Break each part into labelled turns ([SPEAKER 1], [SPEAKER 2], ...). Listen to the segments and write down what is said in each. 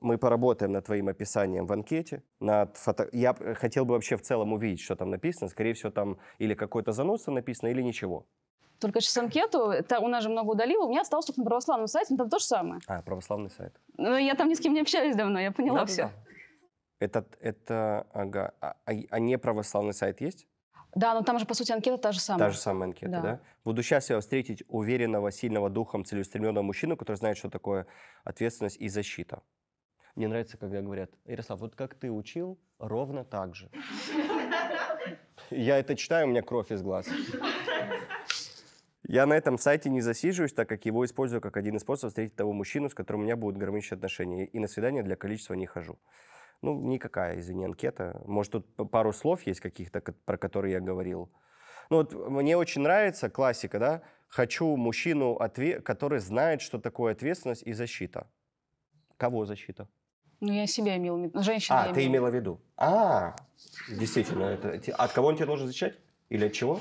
[SPEAKER 1] мы поработаем над твоим описанием в анкете. Над фото... Я хотел бы вообще в целом увидеть, что там написано. Скорее всего, там или какой-то занос написано, или ничего.
[SPEAKER 2] Только сейчас анкету, это у нас же много удалило, у меня осталось только на православном сайте, но там то же самое.
[SPEAKER 1] А, православный сайт.
[SPEAKER 2] Но я там ни с кем не общаюсь давно, я поняла
[SPEAKER 1] Да, да,
[SPEAKER 2] все.
[SPEAKER 1] да. Это, это, ага. А, а- а не православный сайт есть?
[SPEAKER 2] Да, но там же, по сути, анкета та же самая.
[SPEAKER 1] Та же самая анкета, да.
[SPEAKER 2] Да.
[SPEAKER 1] Буду счастлив встретить уверенного, сильного духом, целеустремленного мужчину, который знает, что такое ответственность и защита. Мне нравится, когда говорят, Ярослав, вот как ты учил, ровно так же. Я это читаю, у меня кровь из глаз. Я на этом сайте не засиживаюсь, так как его использую как один из способов встретить того мужчину, с которым у меня будут гармоничные отношения. И на свидание для количества не хожу. Ну, никакая, извини, анкета. Может, тут пару слов есть каких-то, про которые я говорил. Ну, вот мне очень нравится классика, да? Хочу мужчину, который знает, что такое ответственность и защита. Кого защита?
[SPEAKER 2] Ну, я себя имела в виду. Женщина
[SPEAKER 1] А, ты
[SPEAKER 2] имела.
[SPEAKER 1] в виду. А, действительно, это, от кого он тебе должен защищать? Или от чего?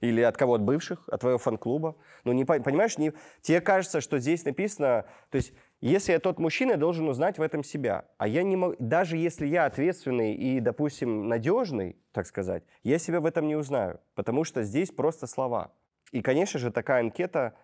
[SPEAKER 1] Или от кого? От бывших? От твоего фан-клуба? Ну, не, пон- понимаешь, не, тебе кажется, что здесь написано... То есть, если я тот мужчина, я должен узнать в этом себя. А я не могу... Даже если я ответственный и, допустим, надежный, так сказать, я себя в этом не узнаю. Потому что здесь просто слова. И, конечно же, такая анкета...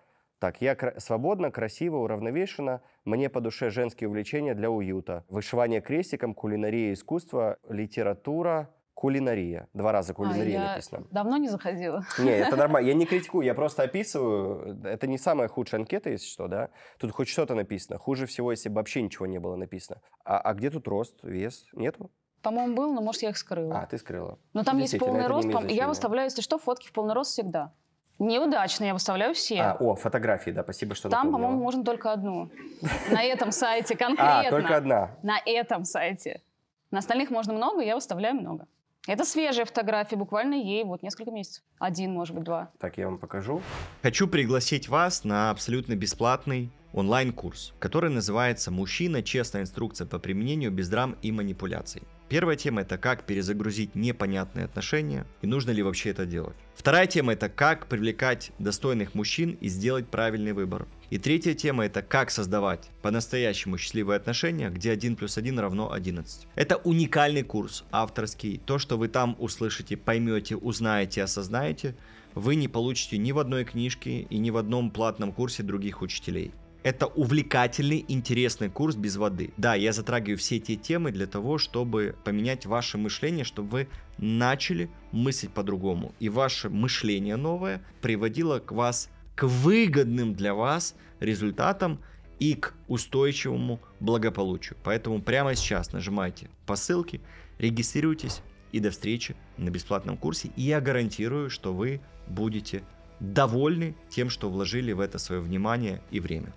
[SPEAKER 1] Так, я кра- свободна, красиво, уравновешена. Мне по душе женские увлечения для уюта. Вышивание крестиком, кулинария, искусство, литература, кулинария. Два раза
[SPEAKER 2] А,
[SPEAKER 1] кулинария
[SPEAKER 2] я
[SPEAKER 1] написано.
[SPEAKER 2] давно не заходила.
[SPEAKER 1] Не, это нормально. Я не критикую, я просто описываю. Это не самая худшая анкета, если что, да? Тут хоть что-то написано. Хуже всего, если бы вообще ничего не было написано. А, а где тут рост, вес? Нету?
[SPEAKER 2] По-моему, был, но, может, я их скрыла.
[SPEAKER 1] А, ты скрыла.
[SPEAKER 2] Но там есть
[SPEAKER 1] Действительно,
[SPEAKER 2] полный
[SPEAKER 1] это не
[SPEAKER 2] рост.
[SPEAKER 1] имеет
[SPEAKER 2] пом- Я
[SPEAKER 1] значения.
[SPEAKER 2] выставляю, если что, фотки в полный рост всегда. Неудачно я выставляю все.
[SPEAKER 1] А, о, фотографии, да, спасибо, что
[SPEAKER 2] Там, по-моему, можно только одну. На этом сайте конкретно.
[SPEAKER 1] А, только одна.
[SPEAKER 2] На этом сайте. На остальных можно много, я выставляю много. Это свежая фотография, буквально ей вот несколько месяцев. Один, может быть, два.
[SPEAKER 1] Так, я вам покажу.
[SPEAKER 3] Хочу пригласить вас на абсолютно бесплатный онлайн-курс, который называется «Мужчина. Честная инструкция по применению без драм и манипуляций». Первая тема – это как перезагрузить непонятные отношения и нужно ли вообще это делать. Вторая тема – это как привлекать достойных мужчин и сделать правильный выбор. И третья тема – это как создавать по-настоящему счастливые отношения, где 1 плюс 1 равно 11. Это уникальный курс, авторский. То, что вы там услышите, поймете, узнаете, осознаете, вы не получите ни в одной книжке и ни в одном платном курсе других учителей. Это увлекательный, интересный курс без воды. Да, я затрагиваю все те темы для того, чтобы поменять ваше мышление, чтобы вы начали мыслить по-другому. И ваше мышление новое приводило к вас к выгодным для вас результатам и к устойчивому благополучию. Поэтому прямо сейчас нажимайте по ссылке, регистрируйтесь и до встречи на бесплатном курсе. И я гарантирую, что вы будете довольны тем, что вложили в это свое внимание и время.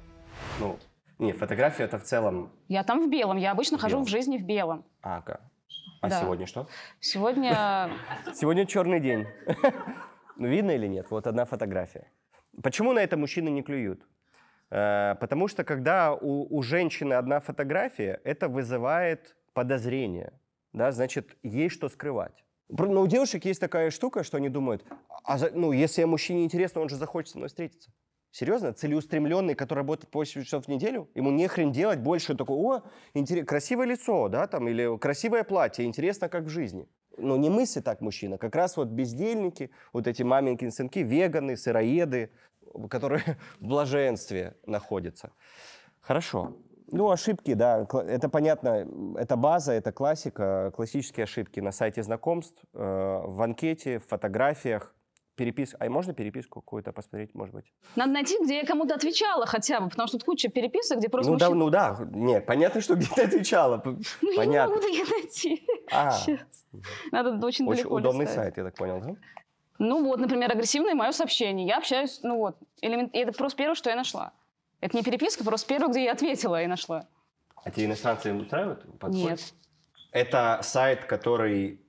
[SPEAKER 1] Ну, не, фотография это в целом...
[SPEAKER 2] Я там в белом. Я обычно хожу
[SPEAKER 1] белом.
[SPEAKER 2] в жизни в белом.
[SPEAKER 1] А, ка- а
[SPEAKER 2] Да.
[SPEAKER 1] сегодня что?
[SPEAKER 2] Сегодня
[SPEAKER 1] Сегодня черный день. Ну, видно или нет? Вот одна фотография. Почему на это мужчины не клюют? Э, Потому что когда у, у женщины одна фотография, это вызывает подозрение. Да, значит, есть что скрывать. Но у девушек есть такая штука, что они думают, а за- ну, если я мужчине интересно, он же захочет со мной встретиться. Серьезно? Целеустремленный, который работает по 8 часов в неделю? Ему не хрен делать больше такой, о, интерес, красивое лицо, да, там, или красивое платье, интересно, как в жизни. Но не мысли так мужчина, как раз вот бездельники, вот эти маменькины сынки, веганы, сыроеды, которые в блаженстве находятся. Хорошо. Ну, ошибки, да, это понятно, это база, это классика, классические ошибки на сайте знакомств, э, в анкете, в фотографиях, переписка. А можно переписку какую-то посмотреть, может быть?
[SPEAKER 2] надо найти, где я кому-то отвечала хотя бы, потому что тут куча переписок, где просто
[SPEAKER 1] ну, да,
[SPEAKER 2] мужчина-
[SPEAKER 1] ну да, нет, понятно, что где-то отвечала.
[SPEAKER 2] Ну, я не
[SPEAKER 1] понятно.
[SPEAKER 2] могу ее найти.
[SPEAKER 1] А,
[SPEAKER 2] Сейчас. Надо очень,
[SPEAKER 1] очень
[SPEAKER 2] далеко
[SPEAKER 1] удобный
[SPEAKER 2] листать.
[SPEAKER 1] сайт, я так понял, да?
[SPEAKER 2] Ну вот, например, агрессивное мое сообщение. Я общаюсь, ну вот, элемент... и это просто первое, что я нашла. Это не переписка, просто первое, где я ответила и нашла.
[SPEAKER 1] А те иностранцы устраивают? Подходят?
[SPEAKER 2] Нет.
[SPEAKER 1] Это сайт, который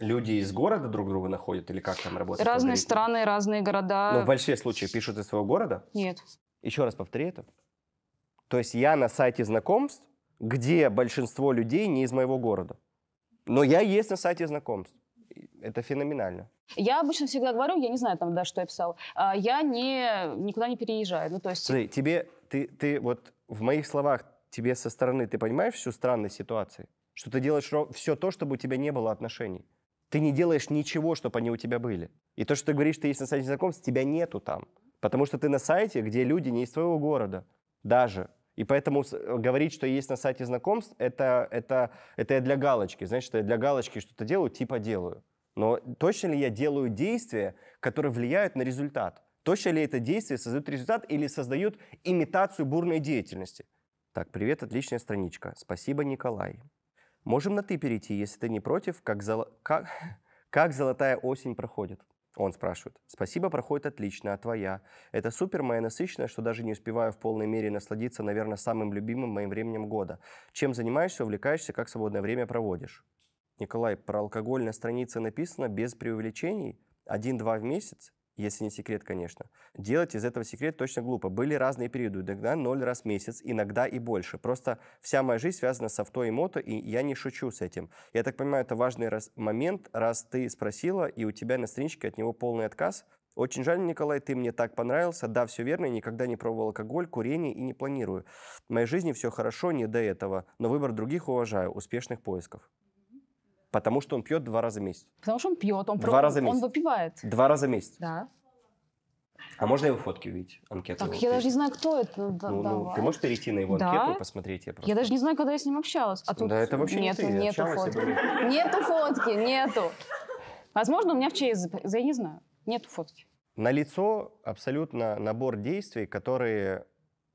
[SPEAKER 1] люди из города друг друга находят или как там работает?
[SPEAKER 2] Разные
[SPEAKER 1] алгоритм?
[SPEAKER 2] страны, разные города.
[SPEAKER 1] Ну, в большинстве случаев пишут из своего города.
[SPEAKER 2] Нет.
[SPEAKER 1] Еще раз повтори это. То есть я на сайте знакомств, где большинство людей не из моего города. Но я есть на сайте знакомств. Это феноменально.
[SPEAKER 2] Я обычно всегда говорю, я не знаю там, да, что я писала, а, я не, никуда не переезжаю. Ну, то есть,
[SPEAKER 1] Смотри, тебе, ты, ты вот в моих словах тебе со стороны, ты понимаешь всю странность ситуации? Что ты делаешь все то, чтобы у тебя не было отношений. Ты не делаешь ничего, чтобы они у тебя были. И то, что ты говоришь, ты есть на сайте знакомств, тебя нету там. Потому что ты на сайте, где люди не из твоего города. Даже. И поэтому говорить, что есть на сайте знакомств, это, это, это я для галочки. Значит, я для галочки что-то делаю, типа делаю. Но точно ли я делаю действия, которые влияют на результат? Точно ли это действие создает результат или создают имитацию бурной деятельности? Так, привет, отличная страничка. Спасибо, Николай. Можем на «ты» перейти, если ты не против, как, золо... как... как золотая осень проходит. Он спрашивает. Спасибо, проходит отлично, а твоя? Это супер моя насыщенная, что даже не успеваю в полной мере насладиться, наверное, самым любимым моим временем года. Чем занимаешься, увлекаешься, как свободное время проводишь? Николай, про алкоголь на странице написано без преувеличений. Один-два в месяц если не секрет, конечно. Делать из этого секрет точно глупо. Были разные периоды, иногда ноль раз в месяц, иногда и больше. Просто вся моя жизнь связана с авто и мото, и я не шучу с этим. Я так понимаю, это важный раз, момент, раз ты спросила, и у тебя на страничке от него полный отказ. Очень жаль, Николай, ты мне так понравился. Да, все верно, никогда не пробовал алкоголь, курение и не планирую. В моей жизни все хорошо, не до этого, но выбор других уважаю. Успешных поисков. Потому что он пьет два раза в месяц.
[SPEAKER 2] Потому что он пьет, он,
[SPEAKER 1] Два раза в
[SPEAKER 2] он
[SPEAKER 1] месяц.
[SPEAKER 2] выпивает.
[SPEAKER 1] Два раза в месяц.
[SPEAKER 2] Да.
[SPEAKER 1] А можно его фотки увидеть? Анкету?
[SPEAKER 2] Так, я даже не знаю, кто это. Да,
[SPEAKER 1] Ну, ну, ты можешь перейти на его
[SPEAKER 2] Да.
[SPEAKER 1] анкету и посмотреть? Я, просто...
[SPEAKER 2] Я даже не знаю, когда я с ним общалась. А тут
[SPEAKER 1] Да это вообще не
[SPEAKER 2] нету,
[SPEAKER 1] ты,
[SPEAKER 2] нету
[SPEAKER 1] общалась,
[SPEAKER 2] фотки. Нету фотки, нету. Возможно, у меня в ЧС, я не знаю. Нету фотки.
[SPEAKER 1] На лицо абсолютно набор действий, которые,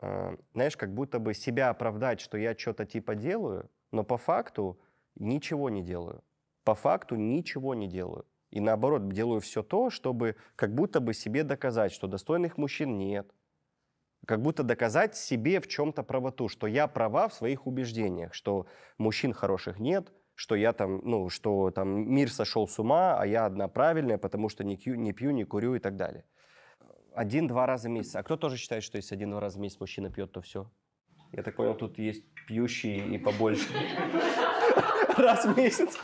[SPEAKER 1] э, знаешь, как будто бы себя оправдать, что я что-то типа делаю, но по факту ничего не делаю. По факту ничего не делаю. И наоборот, делаю все то, чтобы как будто бы себе доказать, что достойных мужчин нет. Как будто доказать себе в чем-то правоту, что я права в своих убеждениях, что мужчин хороших нет, что я там, ну, что там мир сошел с ума, а я одна правильная, потому что не, кью- не пью, не курю и так далее. Один-два раза в месяц. А кто тоже считает, что если один-два раза в месяц мужчина пьет, то все? Я так понял, тут есть пьющие и побольше. Раз в месяц.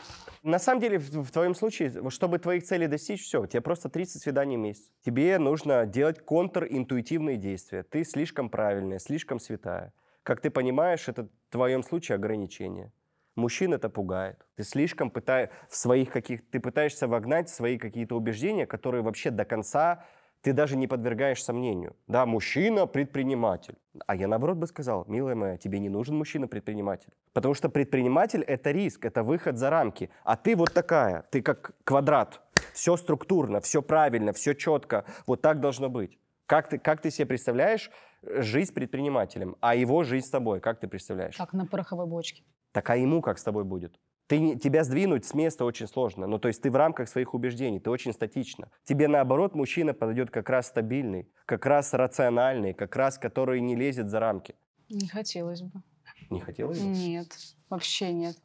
[SPEAKER 1] На самом деле, в, твоем случае, чтобы твоих целей достичь, все, тебе просто 30 свиданий в месяц. Тебе нужно делать контринтуитивные действия. Ты слишком правильная, слишком святая. Как ты понимаешь, это в твоем случае ограничение. Мужчин это пугает. Ты слишком пытаешь в своих каких ты пытаешься вогнать свои какие-то убеждения, которые вообще до конца ты даже не подвергаешь сомнению. Да, мужчина предприниматель. А я наоборот бы сказал, милая моя, тебе не нужен мужчина-предприниматель. Потому что предприниматель — это риск, это выход за рамки. А ты вот такая, ты как квадрат. Все структурно, все правильно, все четко. Вот так должно быть. Как ты, как ты себе представляешь э, жизнь предпринимателем, а его жизнь с тобой? Как ты представляешь?
[SPEAKER 2] Как на пороховой бочке.
[SPEAKER 1] Так а ему как с тобой будет? Ты, тебя сдвинуть с места очень сложно. Ну, то есть ты в рамках своих убеждений, ты очень статична. Тебе, наоборот, мужчина подойдет как раз стабильный, как раз рациональный, как раз который не лезет за рамки.
[SPEAKER 2] Не хотелось бы.
[SPEAKER 1] Не хотелось бы?
[SPEAKER 2] Нет, вообще нет.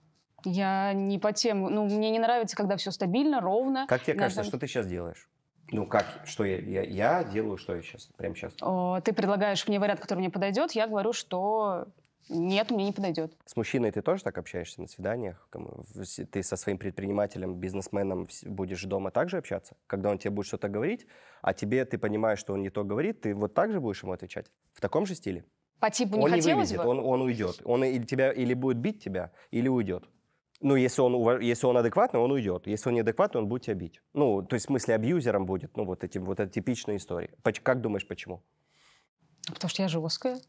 [SPEAKER 2] Я не по тем... Ну, мне не нравится, когда все стабильно, ровно.
[SPEAKER 1] Как тебе кажется,
[SPEAKER 2] там-
[SPEAKER 1] что ты сейчас делаешь? Ну, как, что я, я, я делаю, что я сейчас, прямо сейчас?
[SPEAKER 2] О, Ты предлагаешь мне вариант, который мне подойдет, я говорю, что нет, мне не подойдет.
[SPEAKER 1] С мужчиной ты тоже так общаешься на свиданиях? Ты со своим предпринимателем, бизнесменом будешь дома также общаться? Когда он тебе будет что-то говорить, а тебе ты понимаешь, что он не то говорит, ты вот так же будешь ему отвечать? В таком же стиле?
[SPEAKER 2] По типу не
[SPEAKER 1] он не
[SPEAKER 2] хотелось
[SPEAKER 1] вывезет,
[SPEAKER 2] бы.
[SPEAKER 1] он, он уйдет. Он или тебя или будет бить тебя, или уйдет. Ну, если он, если он адекватный, он уйдет. Если он неадекватный, он будет тебя бить. Ну, то есть, в смысле, абьюзером будет. Ну, вот, этим, вот это типичная история. Как думаешь, почему?
[SPEAKER 2] Потому что я жесткая.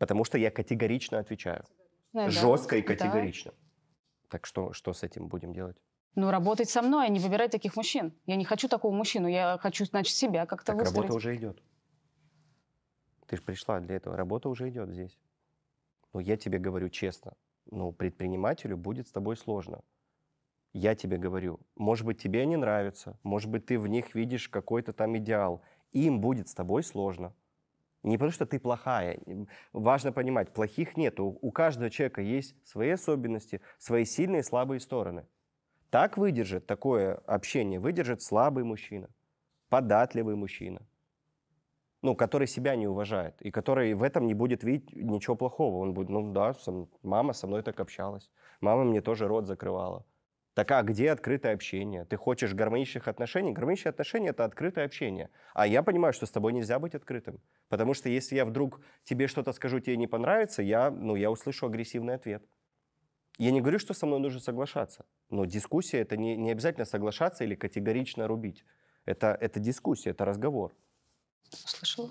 [SPEAKER 1] Потому что я категорично отвечаю.
[SPEAKER 2] Да, да.
[SPEAKER 1] Жестко и
[SPEAKER 2] Да.
[SPEAKER 1] категорично. Так что, что с этим будем делать?
[SPEAKER 2] Ну, работать со мной, а не выбирать таких мужчин. Я не хочу такого мужчину. Я хочу, значит, себя как-то
[SPEAKER 1] Так
[SPEAKER 2] выстроить.
[SPEAKER 1] работа уже идет. Ты же пришла для этого. Работа уже идет здесь. Ну, я тебе говорю честно. Ну, предпринимателю будет с тобой сложно. Я тебе говорю, может быть, тебе они нравятся, может быть, ты в них видишь какой-то там идеал. Им будет с тобой сложно. Не потому, что ты плохая. Важно понимать, плохих нет. У, каждого человека есть свои особенности, свои сильные и слабые стороны. Так выдержит такое общение, выдержит слабый мужчина, податливый мужчина, ну, который себя не уважает, и который в этом не будет видеть ничего плохого. Он будет, ну да, со мама со мной так общалась, мама мне тоже рот закрывала. Так а где открытое общение? Ты хочешь гармоничных отношений? Гармоничные отношения — это открытое общение. А я понимаю, что с тобой нельзя быть открытым. Потому что если я вдруг тебе что-то скажу, тебе не понравится, я, ну, я услышу агрессивный ответ. Я не говорю, что со мной нужно соглашаться. Но дискуссия — это не, не обязательно соглашаться или категорично рубить. Это, это дискуссия, это разговор.
[SPEAKER 2] Слышала.